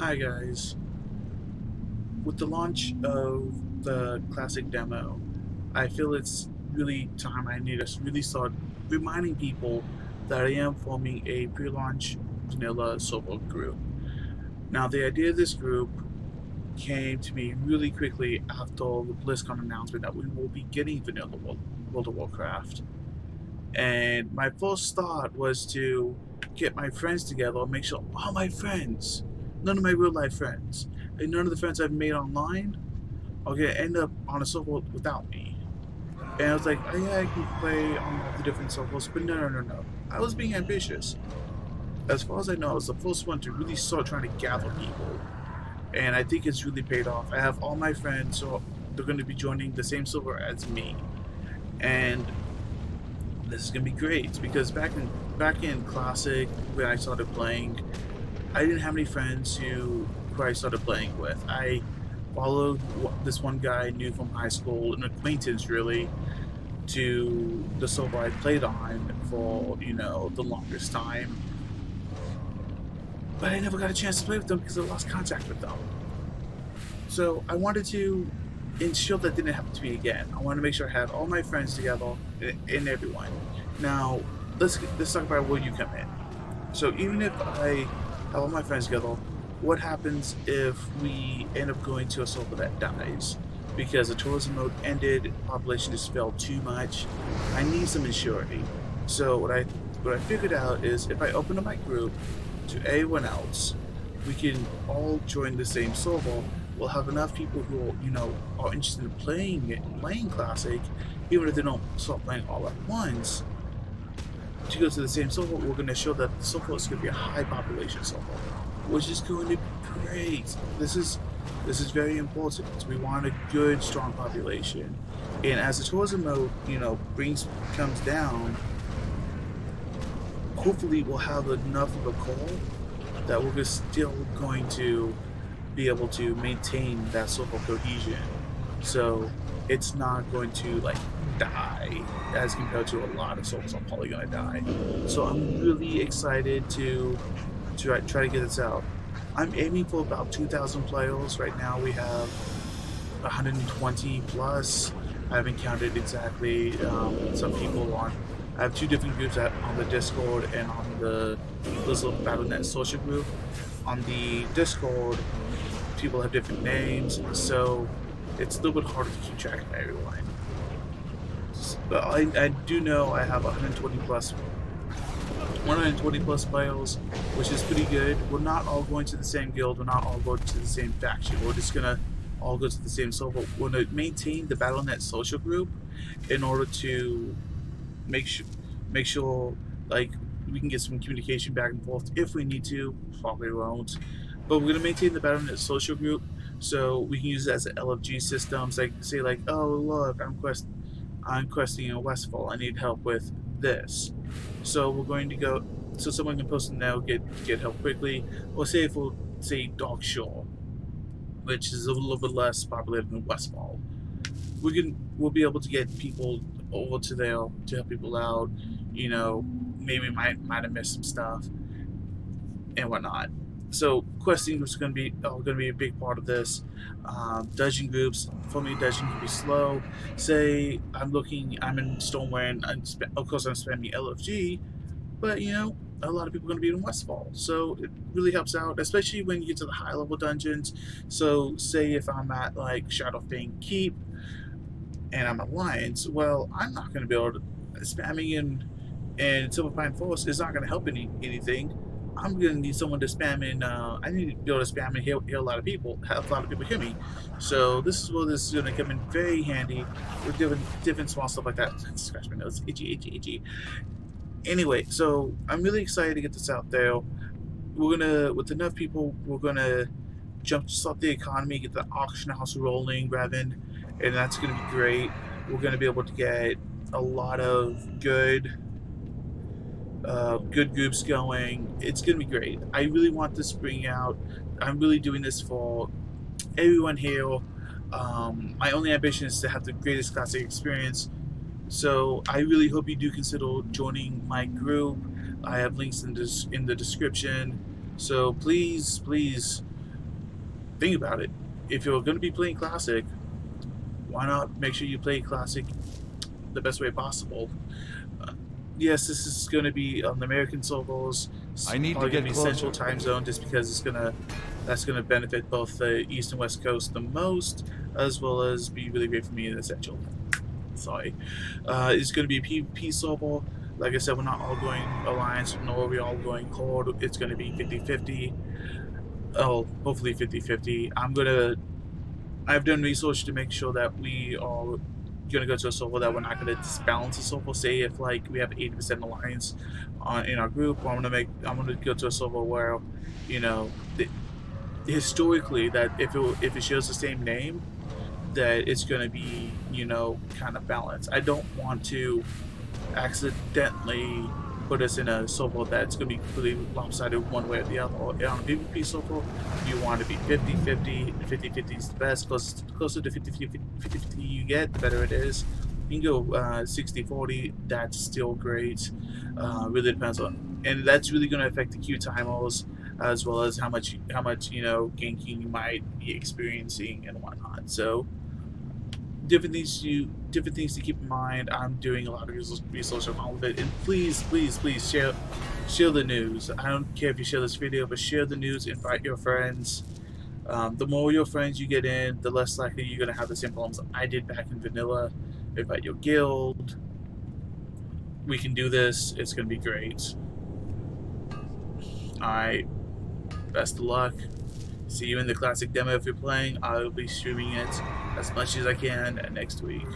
Hi guys. With the launch of the classic demo, I feel it's really time I need to really start reminding people that I am forming a pre-launch vanilla solo group. Now the idea of this group came to me really quickly after the BlizzCon announcement that we will be getting vanilla World of Warcraft. And my first thought was to get my friends together and make sure all my friends none of my real life friends, and none of the friends I've made online are gonna end up on a server without me. And I was like, oh yeah, I can play on all the different servers, but no, no, no, no. I was being ambitious. As far as I know, I was the first one to really start trying to gather people. And I think it's really paid off. I have all my friends, so they're going to be joining the same server as me. And this is going to be great because back in back in Classic, when I started playing, I didn't have any friends who who I started playing with. I followed this one guy I knew from high school, an acquaintance really, to the server I played on for you know the longest time. But I never got a chance to play with them because I lost contact with them. So I wanted to ensure that didn't happen to me again. I wanted to make sure I had all my friends together and everyone. Now let's let's talk about where you come in. So even if I have all my friends together. What happens if we end up going to a server that dies? Because the tourism mode ended, population just fell too much. I need some insurance. So what I what I figured out is if I open up my group to anyone else, we can all join the same solo. We'll have enough people who you know are interested in playing it, playing classic, even if they don't start playing all at once go to the same server, we're going to show that the is going to be a high population server, which is going to be great. This is this is very important. We want a good, strong population, and as the tourism mode, you know, brings comes down, hopefully we'll have enough of a call that we're still going to be able to maintain that social cohesion. So it's not going to like die as compared to a lot of souls probably gonna die. So I'm really excited to to try to get this out. I'm aiming for about 2,000 players. Right now we have 120 plus. I haven't counted exactly. Um, some people on. I have two different groups on the Discord and on the Blizzard Battle.net social group. On the Discord, people have different names, so it's a little bit harder to keep track of everyone. But I, I do know I have 120 plus 120 plus players, which is pretty good. We're not all going to the same guild. We're not all going to the same faction. We're just gonna all go to the same server. We're gonna maintain the Battle.net social group in order to make sure make sure like we can get some communication back and forth if we need to. Probably won't, but we're gonna maintain the Battle.net social group so we can use it as an LFG system. So like say like, oh look, I'm quest I'm questing in Westfall. I need help with this. So we're going to go so someone can post a now, get get help quickly. Or say if we'll say Darkshore, which is a little bit less populated than Westfall. We can we'll be able to get people over to there to help people out. You know, maybe might might have missed some stuff and whatnot so questing is going to be uh, going to be a big part of this. Um, dungeon groups for me, dungeon can be slow. Say I'm looking, I'm in Stormwind, and of course I'm spamming LFG, but you know a lot of people are going to be in Westfall, so it really helps out, especially when you get to the high level dungeons. So say if I'm at like Shadowfang Keep and I'm Alliance, well I'm not going to be able to spamming in and Silverpine Forest is not going to help any anything I'm gonna need someone to spam in. Uh, I need to be able to spam and hear, hear a lot of people, have a lot of people hear me. So this is where this is gonna come in very handy with different different small stuff like that. Scratch my nose, itchy, itchy, itchy. Anyway, so I'm really excited to get this out there. We're gonna, with enough people, we're gonna jump start the economy, get the auction house rolling, Revan, and that's gonna be great. We're gonna be able to get a lot of good uh, good groups going. It's going to be great. I really want this to bring out. I'm really doing this for everyone here. Um, my only ambition is to have the greatest classic experience. So I really hope you do consider joining my group. I have links in this in the description. So please, please think about it. If you're going to be playing Classic, why not make sure you play Classic the best way possible? Yes, this is going to be on the American servers. I need to get closer. Central Time Zone just because it's gonna that's gonna benefit both the East and West Coast the most, as well as be really great for me in the Central. Sorry, uh, it's gonna be a PvP. Like I said, we're not all going Alliance, nor are we all going Horde. It's gonna be 50-50. Oh, hopefully 50-50. I'm gonna. I've done research to make sure that we are gonna go to a server that we're not gonna disbalance the server. Say if like we have 80% alliance on in our group, I'm gonna make I'm gonna go to a server where, you know, the, historically that if it if it shares the same name, that it's gonna be you know kind of balanced. I don't want to accidentally put us in a server that's going to be completely lopsided one way or the other. Or on PvP server, you want to be 50 50. 50 50 is the best. Closer, closer to 50 50, 50 50 you get, the better it is. You can go uh, 60 40, that's still great. Uh, really depends on, and that's really going to affect the queue timers as well as how much how much you know ganking you might be experiencing and whatnot. So different things you different things to keep in mind. I'm doing a lot of research on all of it, and please, please, please share share the news. I don't care if you share this video, but share the news. Invite your friends. Um, the more your friends you get in, the less likely you're gonna have the same problems I did back in vanilla. Invite your guild. We can do this. It's gonna be great. Alright. Best of luck. See you in the classic demo if you're playing. I'll be streaming it as much as I can next week.